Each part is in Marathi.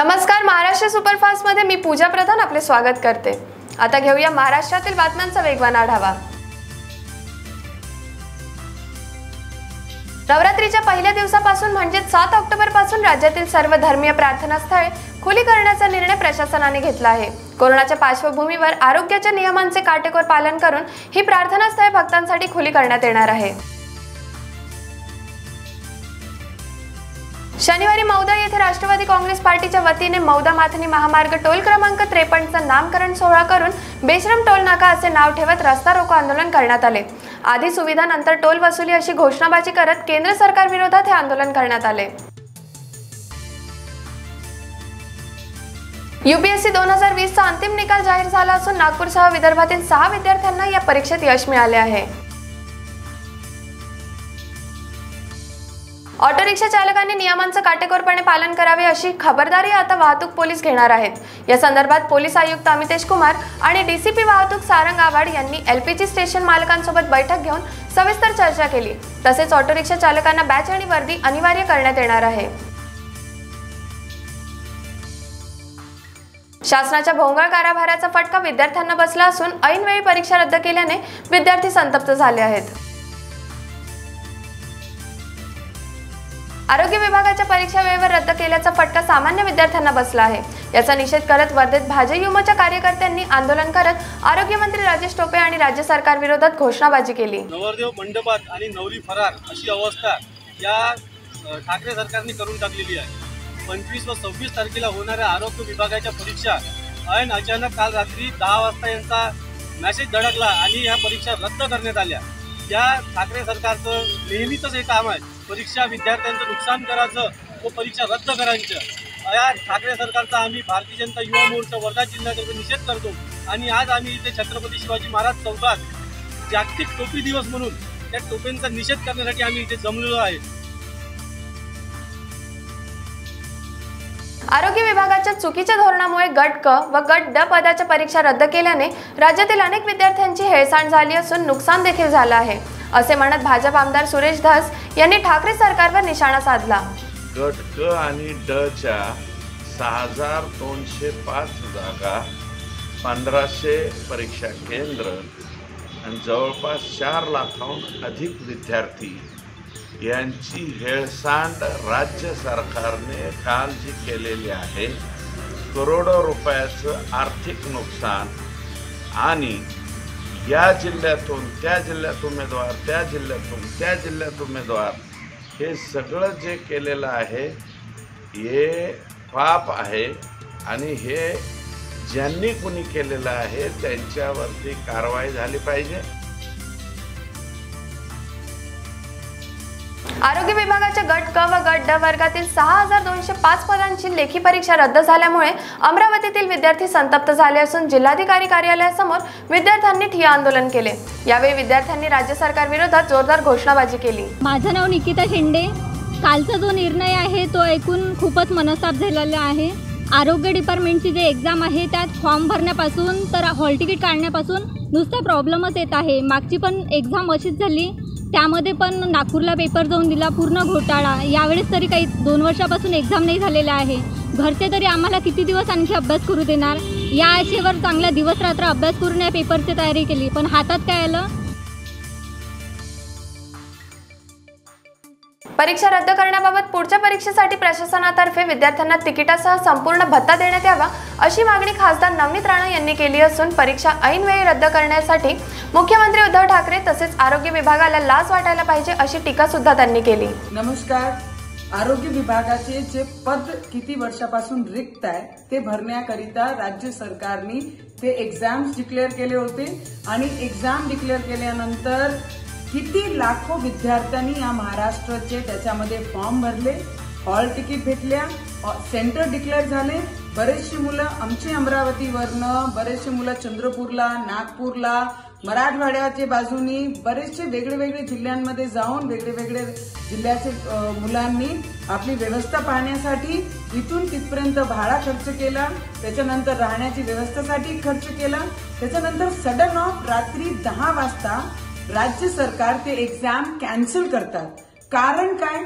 नमस्कार महाराष्ट्र सुपरफास्टमध्ये मी पूजा प्रधान आपले स्वागत करते. आता घेऊया महाराष्ट्रातील बातम्यांचा वेगवान आढावा. नवरात्रीच्या पहिल्या दिवसापासून म्हणजे सात ऑक्टोबरपासून राज्यातील सर्व धर्मीय प्रार्थना स्थळे खुली करण्याचा निर्णय प्रशासनाने घेतला आहे. कोरोनाच्या पार्श्वभूमीवर आरोग्याच्या नियमांचे काटेकोर पालन करून ही प्रार्थना स्थळे भक्तांसाठी खुली करण्यात येणार आहे. शनिवारी मौदा येथे राष्ट्रवादी काँग्रेस पार्टीच्या वतीने मौदा माथनी महामार्ग टोल क्रमांक त्रेपन्नचा नामकरण सोहळा करून बेश्रम टोल नाका असे नाव ठेवत रस्ता रोको आंदोलन करण्यात आले. आधी सुविधानंतर टोल वसुली अशी घोषणाबाजी करत केंद्र सरकार विरोधात हे आंदोलन करण्यात आले. युपीएससी दोन हजार वीसचा अंतिम निकाल जाहीर झाला असून नागपूरसह विदर्भातील सहा विद्यार्थ्यांना या परीक्षेत यश मिळाले आहे. ऑटो रिक्षा चालकांनी नियमांचं काटेकोरपणे पालन करावे अशी खबरदारी आता वाहतूक पोलीस घेणार आहेत. या संदर्भात पोलीस आयुक्त अमितेश कुमार आणि डीसीपी वाहतूक सारंग आव्हाड यांनी एलपीजी स्टेशन मालकांसोबत बैठक घेऊन सविस्तर चर्चा केली. तसेच ऑटो रिक्षा चालकांना बॅच आणि वर्दी अनिवार्य करण्यात येणार आहे. शासनाच्या भोंगळ कारभाराचा फटका विद्यार्थ्यांना बसला असून ऐनवेळी परीक्षा रद्द केल्याने विद्यार्थी संतप्त झाले आहेत. आरोग्य विभागाच्या परीक्षा वेळेवर रद्द केल्याचा फटका सामान्य विद्यार्थ्यांना बसला आहे. याचा निषेध करत वर्धेत भाजप युमोच्या कार्यकर्त्यांनी आंदोलन करत आरोग्यमंत्री राजेश टोपे आणि राज्य सरकार विरोधात घोषणाबाजी केली. नवरदेव मंडपात आणि नवरी फरार अशी अवस्था या ठाकरे सरकारने करून टाकलेली आहे. पंचवीस व सव्वीस तारखेला होणाऱ्या आरोग्य विभागाच्या परीक्षा ऐन अचानक काल रात्री दहा वाजता यांचा मॅसेज धडकला आणि या परीक्षा रद्द करण्यात आल्या. या ठाकरे सरकारचं नेहमीचंच हे काम आहे परीक्षा विद्यार्थ्यांचं नुकसान करायचं व परीक्षा रद्द करायचं. या ठाकरे सरकारचा आम्ही भारतीय जनता युवा मोर्चा वर्धा जिल्ह्यातर्फे निषेध करतो आणि आज आम्ही इथे छत्रपती शिवाजी महाराज चौकात जागतिक टोपी दिवस म्हणून त्या टोप्यांचा निषेध करण्यासाठी आम्ही इथे जमलेलो आहे. आरोग्य विभागाच्या चुकीच्या धोरणामुळे गट क व गट ड पदाच्या परीक्षा रद्द केल्याने राज्यातील अनेक विद्यार्थ्यांची हेळसांड झाली असून नुकसान देखील झालं आहे असे म्हणत भाजप आमदार सुरेश धस यांनी ठाकरे सरकारवर निशाणा साधला. गट क आणि ड च्या सहा हजार दोनशे पाच जागा पंधराशे परीक्षा केंद्र आणि जवळपास चार लाखाहून अधिक विद्यार्थी यांची हेळसांड राज्य सरकारने काल जी केलेली आहे. करोडो रुपयाचं आर्थिक नुकसान आणि या जिल्ह्यातून त्या जिल्ह्यात उमेदवार त्या जिल्ह्यातून त्या जिल्ह्यात उमेदवार हे सगळं जे केलेलं आहे हे पाप आहे आणि हे ज्यांनी कुणी केलेलं आहे त्यांच्यावरती कारवाई झाली पाहिजे. आरोग्य विभागाच्या गट क व गट ड वर्गातील सहा हजार दोनशे पाच पदांची लेखी परीक्षा रद्द झाल्यामुळे अमरावतीतील विद्यार्थी संतप्त झाले असून जिल्हाधिकारी कार्यालयासमोर विद्यार्थ्यांनी ठिय्या आंदोलन केले. यावेळी विद्यार्थ्यांनी राज्य सरकार विरोधात जोरदार घोषणाबाजी केली. माझं नाव निकिता शेंडे कालचा जो निर्णय आहे तो ऐकून खूपच मनस्ताप झालेला आहे. आरोग्य डिपार्टमेंटची जे एक्झाम आहे त्यात फॉर्म भरण्यापासून तर हॉल तिकीट काढण्यापासून नुसता प्रॉब्लेमच येत आहे. मागची पण एक्झाम अशीच झाली. त्यामध्ये पण नागपूरला पेपर जाऊन दिला पूर्ण घोटाळा. यावेळेस तरी काही दोन वर्षापासून एक्झाम नाही झालेला आहे. घरचे तरी आम्हाला किती दिवस आणखी अभ्यास करू देणार? या आशेवर चांगला दिवस रात्र अभ्यास करून या पेपरची तयारी केली. पण हातात काय आलं? परीक्षा रद्द करण्याबाबत पुढच्या परीक्षेसाठी प्रशासनातर्फे विद्यार्थ्यांना तिकिटासह संपूर्ण भत्ता देण्यात यावा अशी मागणी खासदार नवनीत राणा यांनी केली असून परीक्षा ऐनवेळी रद्द करण्यासाठी मुख्यमंत्री उद्धव ठाकरे तसेच आरोग्य विभागाला लाच वाटायला पाहिजे अशी टीका सुद्धा त्यांनी केली. नमस्कार. आरोग्य विभागाचे जे पद किती वर्षापासून रिक्त आहे ते भरण्याकरिता राज्य सरकारने ते एक्झाम्स डिक्लेअर केले होते आणि एक्झाम डिक्लेअर केल्यानंतर किती लाखो विद्यार्थ्यांनी या महाराष्ट्राचे त्याच्यामध्ये फॉर्म भरले हॉल तिकीट भेटल्या सेंटर डिक्लेअर झाले. बरेचशी मुलं आमची अमरावतीवरनं बरेचसे मुलं चंद्रपूरला नागपूरला मराठवाड्याच्या बाजूनी बरेचसे वेगळे वेगळे जिल्ह्यांमध्ये जाऊन वेगळे वेगळे जिल्ह्याचे मुलांनी आपली व्यवस्था पाहण्यासाठी इथून तिथपर्यंत भाडा खर्च केला. त्याच्यानंतर राहण्याची व्यवस्थेसाठी खर्च केला. त्याच्यानंतर सडन ऑफ रात्री दहा वाजता राज्य सरकार ते एक्झाम कॅन्सल करतात. कारण काय?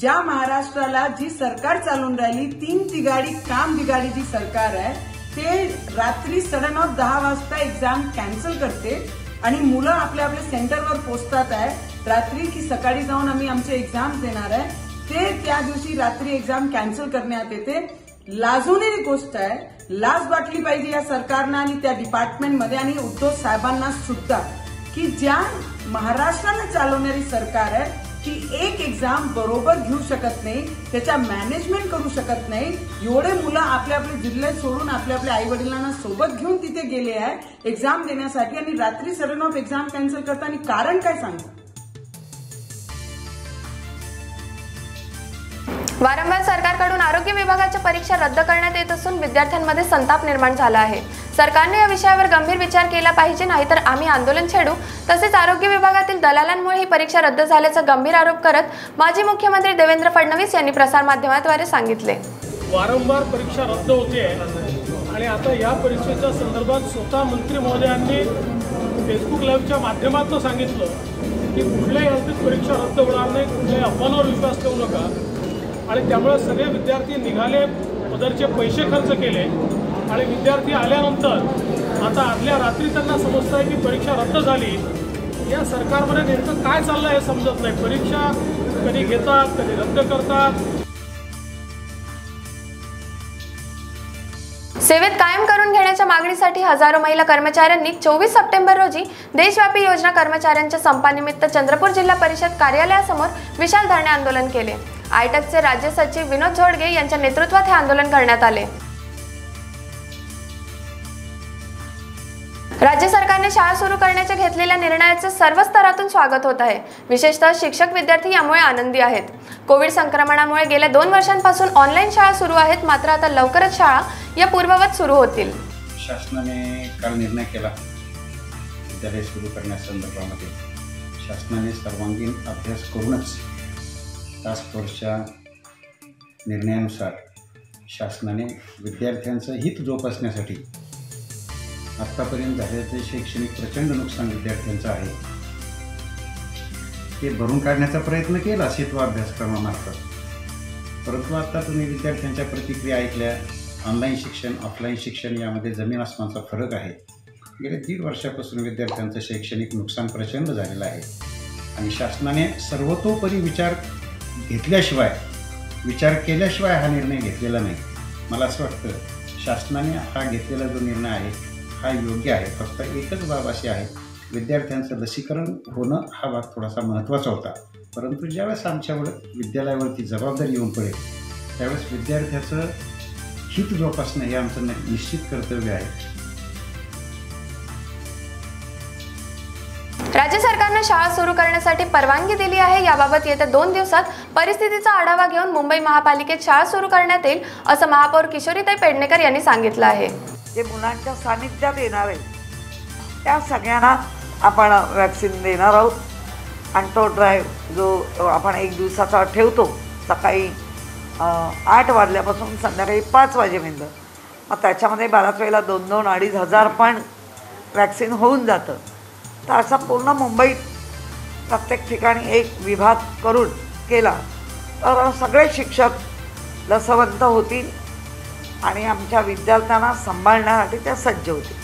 ज्या महाराष्ट्राला जी सरकार चालून राहिली तीन तिगाडी काम बिगाडी जी सरकार आहे ते रात्री सडन ऑफ दहा वाजता एक्झाम कॅन्सल करते आणि मुलं आपल्या आपल्या सेंटरवर पोचतात आहे. रात्री की सकाळी जाऊन आम्ही आमचे एक्झाम देणार आहे. ते त्या दिवशी रात्री एक्झाम कॅन्सल करण्यात येते. लाजवलेली गोष्ट आहे. लाज वाटली पाहिजे या सरकारनं आणि त्या डिपार्टमेंटमध्ये आणि उद्धव साहेबांना सुद्धा. की ज्या महाराष्ट्राला चालवणारी सरकार आहे ती एक एक्झाम बरोबर घेऊ शकत नाही त्याच्या मॅनेजमेंट करू शकत नाही एवढे मुलं आपल्या आपले जिल्ह्यात सोडून आपल्या आपल्या आई वडिलांना सोबत घेऊन तिथे गेले आहे एक्झाम देण्यासाठी आणि रात्री सरन ऑफ एक्झाम कॅन्सल करताना कारण काय सांगता वारंवार सरकारकडून आरोग्य विभागाच्या परीक्षा रद्द करण्यात येत असून विद्यार्थ्यांमध्ये संताप निर्माण झाला आहे. सरकारने या विषयावर गंभीर विचार केला पाहिजे नाहीतर आम्ही आंदोलन छेडू. तसेच आरोग्य विभागातील दलालांमुळे ही परीक्षा रद्द झाल्याचा गंभीर आरोप करत माजी मुख्यमंत्री देवेंद्र फडणवीस यांनी प्रसारमाध्यमाद्वारे सांगितले. वारंवार परीक्षा रद्द होते आणि आता या परीक्षेच्या संदर्भात स्वतः मंत्री महोदयांनी फेसबुक लाईव्हच्या माध्यमातून सांगितलं की कुठल्याही हालतीत परीक्षा रद्द होणार नाही कुठल्याही अफवांवर विश्वास ठेवू नका. आणि त्यामुळे सगळे विद्यार्थी निघाले पदरचे पैसे खर्च केले. आणि विद्यार्थी आल्यानंतर आता आदल्या रात्री त्यांना समजतं आहे की परीक्षा रद्द झाली. या सरकारमध्ये नेमकं काय चाललं हे समजत नाही. परीक्षा कधी घेतात कधी रद्द करतात. सेवेत कायम करून घेण्याच्या मागणीसाठी हजारो महिला कर्मचाऱ्यांनी चोवीस सप्टेंबर रोजी देशव्यापी योजना कर्मचाऱ्यांच्या संपानिमित्त चंद्रपूर जिल्हा परिषद कार्यालयासमोर विशाल धरणे आंदोलन केले. आयटकचे राज्य सचिव विनोद झोडगे यांच्या नेतृत्वात हे आंदोलन करण्यात आले. राज्य सरकारने शाळा सुरू करण्याच्या घेतलेल्या निर्णयाचे सर्व स्तरातून स्वागत होत आहे. विशेषतः शिक्षक विद्यार्थी यामुळे आनंदी आहेत. कोविड संक्रमणामुळे गेल्या दोन वर्षांपासून ऑनलाईन शाळा सुरू आहेत मात्र आता लवकरच शाळा या पूर्ववत सुरू होतील. शासनाने काल निर्णय केला. विद्यालय सुरू करण्यासंदर्भामध्ये शासनाने सर्वांगीण अभ्यास करूनच टास्क फोर्सच्या निर्णयानुसार शासनाने विद्यार्थ्यांचं हित जोपासण्यासाठी आत्तापर्यंत झालेलं शैक्षणिक प्रचंड नुकसान विद्यार्थ्यांचं आहे ते भरून काढण्याचा प्रयत्न केला सेतू अभ्यासक्रमामार्फत. परंतु आता तुम्ही विद्यार्थ्यांच्या प्रतिक्रिया ऐकल्या ऑनलाईन शिक्षण ऑफलाईन शिक्षण यामध्ये जमीन आसमानचा फरक आहे. गेल्या दीड वर्षापासून विद्यार्थ्यांचं शैक्षणिक नुकसान प्रचंड झालेलं आहे. आणि शासनाने सर्वतोपरी विचार घेतल्याशिवाय विचार केल्याशिवाय हा निर्णय घेतलेला नाही. मला असं वाटतं शासनाने हा घेतलेला जो निर्णय आहे हा योग्य आहे. फक्त एकच बाब अशी आहे विद्यार्थ्यांचं लसीकरण होणं हा भाग थोडासा महत्त्वाचा होता. परंतु ज्यावेळेस आमच्यावर विद्यालयावरती जबाबदारी येऊन पडेल त्यावेळेस विद्यार्थ्याचं हित जोपासणं हे आमचं निश्चित कर्तव्य आहे. राज्य शाळा सुरू करण्यासाठी परवानगी दिली आहे. याबाबत येत्या दोन दिवसात परिस्थितीचा आढावा घेऊन मुंबई महापालिकेत शाळा सुरू करण्यात येईल असं महापौर किशोरीताई पेडणेकर यांनी सांगितलं आहे. जे मुलांच्या सानिध्यात येणार आहे त्या सगळ्यांना आपण वॅक्सिन देणार आहोत. आणि तो ड्राईव्ह जो आपण एक दिवसाचा ठेवतो सकाळी आठ वाजल्यापासून संध्याकाळी पाच वाजेपर्यंत. मग त्याच्यामध्ये बऱ्याच वेळेला दोन दोन अडीच हजार पण वॅक्सिन होऊन जातं. तर असा पूर्ण मुंबईत प्रत्येक ठिकाणी एक विभाग करून केला. तर सगळे शिक्षक लसवंत होतील आणि आमच्या विद्यार्थ्यांना सांभाळण्यासाठी त्या सज्ज होतील.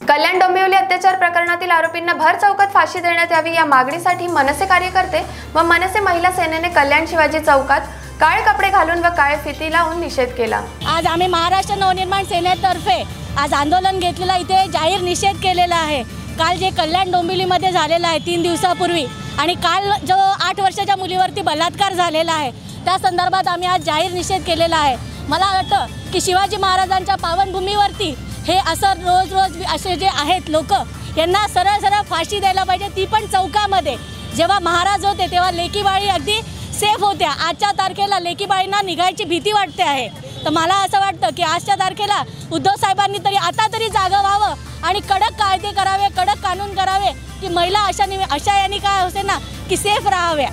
कल्याण डोंबिवली अत्याचार प्रकरणातील आरोपींना भर चौकात फाशी देण्यात यावी या मागणीसाठी मनसे कार्यकर्ते व मनसे महिला सेनेने कल्याण शिवाजी चौकात काळे कपडे घालून व काळे फिती लावून निषेध केला. आज आम्ही महाराष्ट्र नवनिर्माण सेनेतर्फे आज आंदोलन घेतलेला इथे जाहीर निषेध केलेला आहे. काल जे कल्याण डोंबिवलीमध्ये झालेलं आहे तीन दिवसापूर्वी आणि काल जो आठ वर्षाच्या मुलीवरती बलात्कार झालेला आहे त्या संदर्भात आम्ही आज जाहीर निषेध केलेला आहे. मला वाटतं की शिवाजी महाराजांच्या पावनभूमीवरती हे असं रोज रोज असे जे आहेत लोक यांना सरळ सरळ फाशी द्यायला पाहिजे ती पण चौकामध्ये. जेव्हा महाराज होते तेव्हा लेकीवाळी अगदी सेफ होत्या. आजच्या तारखेला लेकीबाईंना निघायची भीती वाटते आहे. तर मला असं वाटतं की आजच्या तारखेला उद्धव साहेबांनी तरी आता तरी जागं व्हावं आणि कडक कायदे करावे कडक कानून करावे की महिला अशा निवे अशा यांनी काय होते ना की सेफ राहाव्या.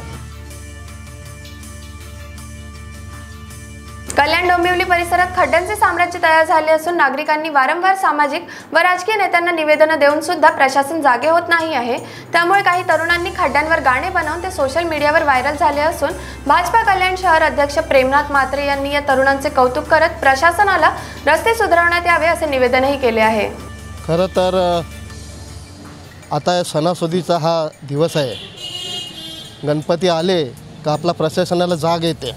कल्याण डोंबिवली परिसरात खड्ड्यांचे साम्राज्य तयार झाले असून नागरिकांनी वारंवार सामाजिक व राजकीय नेत्यांना निवेदनं देऊन सुद्धा प्रशासन जागे होत नाही आहे. त्यामुळे काही तरुणांनी खड्ड्यांवर गाणे बनवून ते सोशल मीडियावर व्हायरल झाले असून भाजपा कल्याण शहर अध्यक्ष प्रेमनाथ मात्रे यांनी या तरुणांचे कौतुक करत प्रशासनाला रस्ते सुधारण्यात यावे असे निवेदनही केले आहे. खरं तर आता सणासुदीचा हा दिवस आहे. गणपती आले का आपला प्रशासनाला जाग येते.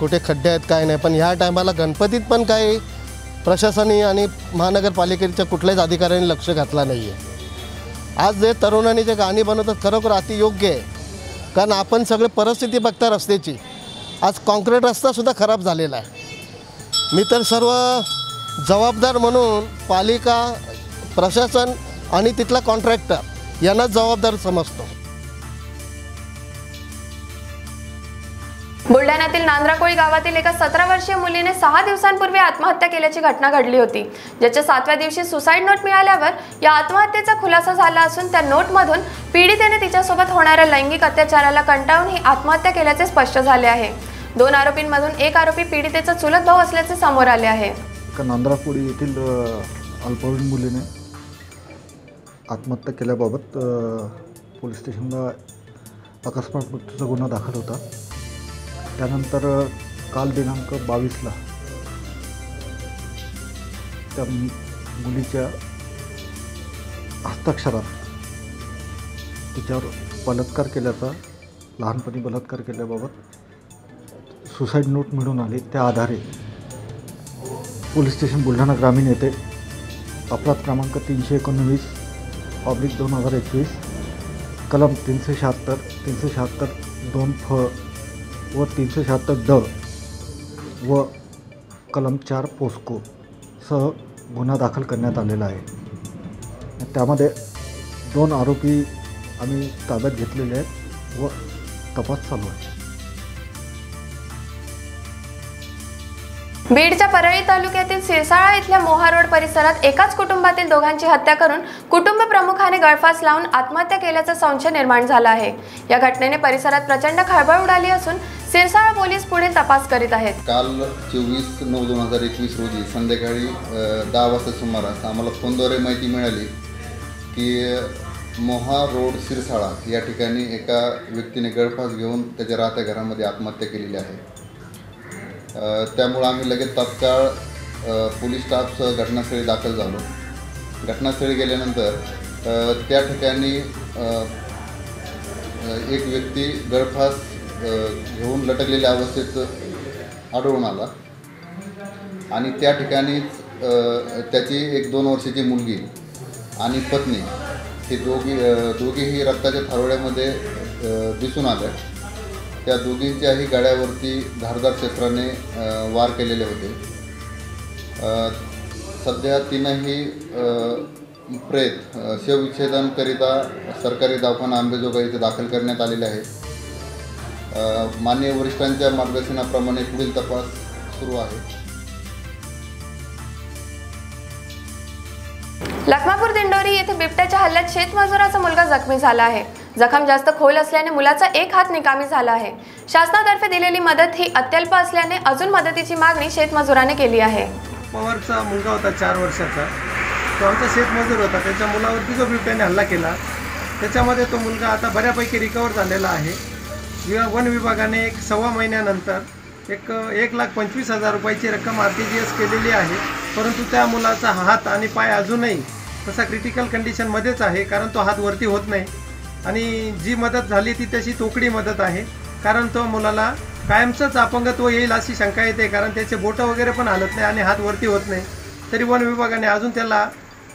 कुठे खड्डे आहेत काय नाही. पण ह्या टायमाला गणपतीत पण काही प्रशासनी आणि महानगरपालिकेच्या कुठल्याच अधिकाऱ्यांनी लक्ष घातला नाही आहे आज जे तरुणांनी जे गाणी बनवतात खरोखर अति योग्य आहे. कारण आपण सगळे परिस्थिती बघता रस्त्याची. आज कॉन्क्रीट रस्तासुद्धा खराब झालेला आहे. मी तर सर्व जबाबदार म्हणून पालिका प्रशासन आणि तिथला कॉन्ट्रॅक्टर यांनाच जबाबदार समजतो. बुलढाण्यातील नांद्राकोळी गावातील एका सतरा वर्षीय मुलीने सहा दिवसांपूर्वी आत्महत्या केल्याची घटना घडली होती ज्याच्या सातव्या दिवशी सुसाईड नोट मिळाल्यावर या आत्महत्येचा खुलासा झाला असून त्या नोटमधून पीडितेने तिच्यासोबत होणाऱ्या लैंगिक अत्याचाराला कंटाळून ही आत्महत्या केल्याचे स्पष्ट झाले आहे. दोन आरोपींमधून एक आरोपी पीडितेचा चुलत भाऊ असल्याचे समोर आले आहे. नांद्राकोळी येथील अल्पवयीन मुलीने आत्महत्या केल्याबाबत पोलीस स्टेशनला अकस्मात मृत्यूचा गुन्हा दाखल होता. त्यानंतर काल दिनांक बावीसला त्या मुलीच्या हस्ताक्षरात तिच्यावर बलात्कार केल्याचा लहानपणी बलात्कार केल्याबाबत सुसाईड नोट मिळून आली. त्या आधारे पोलीस स्टेशन बुलढाणा ग्रामीण येथे अपराध क्रमांक तीनशे एकोणवीस ऑब्लिक दोन हजार एकवीस कलम तीनशे शहात्तर तीनशे शहात्तर दोन फ व तीनशे शहात्तर ड व कलम चार पोस्को सह गुन्हा दाखल करण्यात आलेला आहे. त्यामध्ये दोन आरोपी आम्ही ताब्यात घेतलेले आहेत व तपास चालू आहे. बीडच्या परळी तालुक्यातील सिरसाळा इथल्या मोहा रोड परिसरात एकाच कुटुंबातील दोघांची हत्या करून कुटुंब प्रमुखाने गळफास लावून आत्महत्या केल्याचा संशय निर्माण झाला आहे. या घटनेने परिसरात प्रचंड खळबळ उडाली असून सिरसाळा पोलीस पुढील तपास करीत आहेत. काल चोवीस नऊ दोन हजार एकवीस रोजी संध्याकाळी दहा वाजता सुमारास आम्हाला फोनद्वारे माहिती मिळाली की मोहा रोड सिरसाळा या ठिकाणी एका व्यक्तीने गळफास घेऊन त्याच्या राहत्या घरामध्ये आत्महत्या केलेली आहे. त्यामुळं आम्ही लगेच तात्काळ पोलीस स्टाफसह घटनास्थळी दाखल झालो. घटनास्थळी गेल्यानंतर त्या ठिकाणी एक व्यक्ती गळफास घेऊन लटकलेल्या अवस्थेत आढळून आला. आणि त्या ठिकाणीच त्याची एक दोन वर्षाची मुलगी आणि पत्नी हे दोघी दोघीही रक्ताच्या थारोळ्यामध्ये दिसून आल्या. त्या दोघींच्याही गाड्यावरती धारदार क्षेत्राने वार केलेले होते. सध्या तीनही प्रेत शवविच्छेदनकरिता सरकारी दवाखाना आंबेजोगाई इथे दाखल करण्यात आलेले आहे अ, माननीय वरिष्ठांच्या मार्गदर्शनाप्रमाणे पुढील तपास सुरू आहे. लखमापूर दिंडोरी येथे बिबट्याच्या हल्ल्यात शेतमजुराचा मुलगा जखमी झाला आहे. जखम जास्त खोल असल्याने मुलाचा एक हात निकामी झाला आहे. शासनातर्फे दिलेली मदत ही अत्यल्प असल्याने अजून मदतीची मागणी शेतमजुराने केली आहे. पवारचा मुलगा होता चार वर्षाचा. तो आमचा शेतमजूर होता. त्याच्या मुलावरती जो बिबट्याने हल्ला केला त्याच्यामध्ये तो मुलगा आता बऱ्यापैकी रिकवर झालेला आहे. विवा वन विभागाने एक सव्वा महिन्यानंतर एक एक लाख पंचवीस हजार रुपयाची रक्कम आर टी जी एस केलेली आहे. परंतु त्या मुलाचा हात आणि पाय अजूनही तसा क्रिटिकल कंडिशनमध्येच आहे कारण तो हात वरती होत नाही. आणि जी मदत झाली ती तशी तोकडी मदत आहे. कारण तो मुलाला कायमचंच अपंगत्व येईल अशी शंका येते कारण त्याचे बोटं वगैरे पण हालत नाही आणि हात वरती होत नाही. तरी वन विभागाने अजून त्याला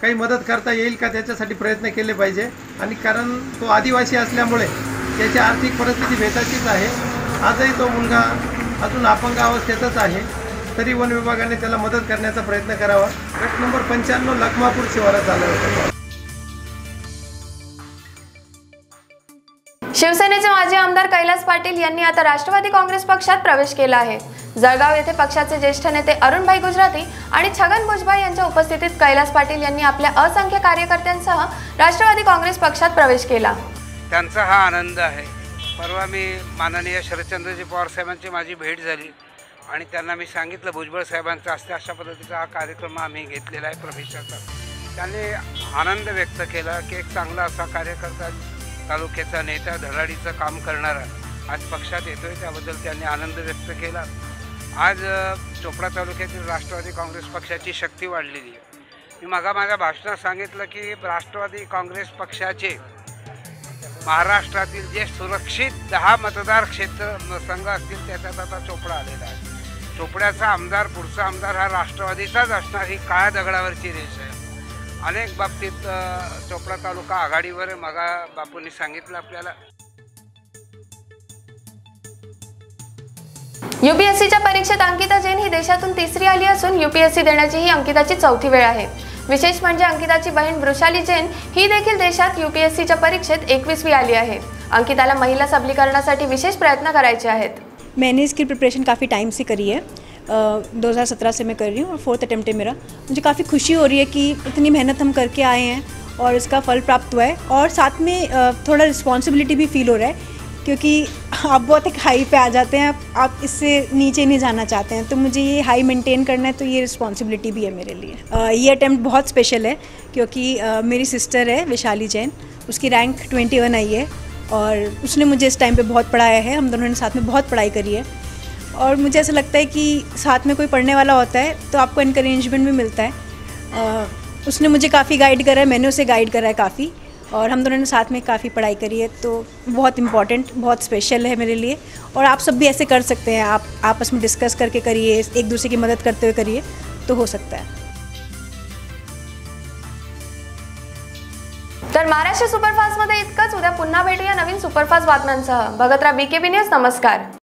काही मदत करता येईल का त्याच्यासाठी प्रयत्न केले पाहिजे. आणि कारण तो आदिवासी असल्यामुळे त्याची आर्थिक परिस्थिती भेटाचीच आहे. आजही तो मुलगा अजून अपंग अवस्थेतच आहे. तरी वन विभागाने त्याला मदत करण्याचा प्रयत्न करावा. गट नंबर पंच्याण्णव लखमापूर शिवारात झाला होता. शिवसेनेचे माजी आमदार कैलास पाटील यांनी आता राष्ट्रवादी काँग्रेस पक्षात प्रवेश केला आहे. जळगाव येथे पक्षाचे ज्येष्ठ नेते अरुणभाई गुजराती आणि छगन भुजबळ यांच्या उपस्थितीत कैलास पाटील यांनी आपल्या असंख्य कार्यकर्त्यांसह राष्ट्रवादी काँग्रेस पक्षात प्रवेश केला. त्यांचा हा आनंद आहे. परवा मी माननीय शरदचंद्रजी पवार साहेबांची माझी भेट झाली आणि त्यांना मी सांगितलं भुजबळ साहेबांचा असते अशा पद्धतीचा हा कार्यक्रम आम्ही घेतलेला आहे प्रवेशाचा. त्यांनी आनंद व्यक्त केला की एक चांगला असा कार्यकर्ता तालुक्याचा नेता धडाडीचं काम करणारा आज पक्षात येतोय. त्याबद्दल त्यांनी आनंद व्यक्त केला. आज चोपडा तालुक्यातील राष्ट्रवादी काँग्रेस पक्षाची शक्ती वाढलेली आहे. मी मागा माझ्या भाषणात सांगितलं की राष्ट्रवादी काँग्रेस पक्षाचे महाराष्ट्रातील जे सुरक्षित दहा मतदार क्षेत्र म- संघ असतील त्याच्यात आता चोपडा आलेला आहे. चोपड्याचा आमदार पुढचा आमदार हा राष्ट्रवादीचाच असणार ही काळ्या दगडावरची रेष आहे. अनेक बाबतीत चोपडा तालुका आघाडीवर आहे. मगा बापूंनी सांगितलं आपल्याला. युपीएससीच्या परीक्षेत अंकिता जैन ही देशातून तिसरी आली असून युपीएससी देण्याची ही अंकिताची चौथी वेळ आहे. विशेष म्हणजे अंकिताची बहीण वृषाली जैन ही देखील देशात युपीएससीच्या परीक्षेत एकवीसवी आली आहे. अंकिताला महिला सबलीकरणासाठी विशेष प्रयत्न करायचे आहेत. मैंने इसकी प्रिपरेशन काफ़ी टाइम से करी है. दो हज़ार सत्रह से मैं कर रही हूँ और फोर्थ अटैम्प्ट है मेरा। मुझे काफ़ी खुशी हो रही है कि इतनी मेहनत हम करके आए हैं और इसका फल प्राप्त हुआ है। और साथ में थोड़ा रिस्पॉन्सिबिलिटी भी फील हो रहा है क्योंकि आप बहुत एक हाई पे आ जाते हैं आप, आप इससे नीचे नहीं जाना चाहते हैं। तो मुझे ये हाई मेंटेन करना है तो ये रिस्पॉन्सिबिलिटी भी है मेरे लिए। अ, ये अटैम्प्ट बहुत स्पेशल है क्योंकि अ, मेरी सिस्टर है विशाली जैन। उसकी रैंक ट्वेंटी वन आई है और उसने मुझे इस टाइम पे बहुत पढ़ाया है। हम दोनों ने साथ में बहुत पढ़ाई करी है। और मुझे ऐसा लगता है कि साथ में कोई पढ़ने वाला होता है तो आपको इनकरेजमेंट भी मिलता है। अ, उसने मुझे काफ़ी गाइड करा है मैंने उसे गाइड करा है काफ़ी और हम दोनों ने साथ में काफ़ी पढ़ाई करी है तो बहुत इंपॉर्टेंट बहुत स्पेशल है मेरे लिए। और आप सब भी ऐसे कर सकते हैं आप आपस में डिस्कस करके करिए एक दूसरे की मदद करते हुए करिए तो हो सकता है। तर महाराष्ट्र सुपरफास्ट मध्ये इतकंच. उद्या पुन्हा भेटूया नवीन सुपरफास्ट बातम्यांसह. भगतराव बीकेबी न्यूज़ नमस्कार.